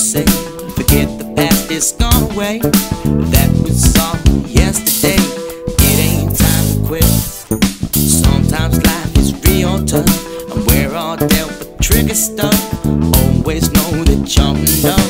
say, forget the past, it's gone away. That was all yesterday. It ain't time to quit. Sometimes life is real tough, and we're all dealt with trigger stuff. Always know that you're done.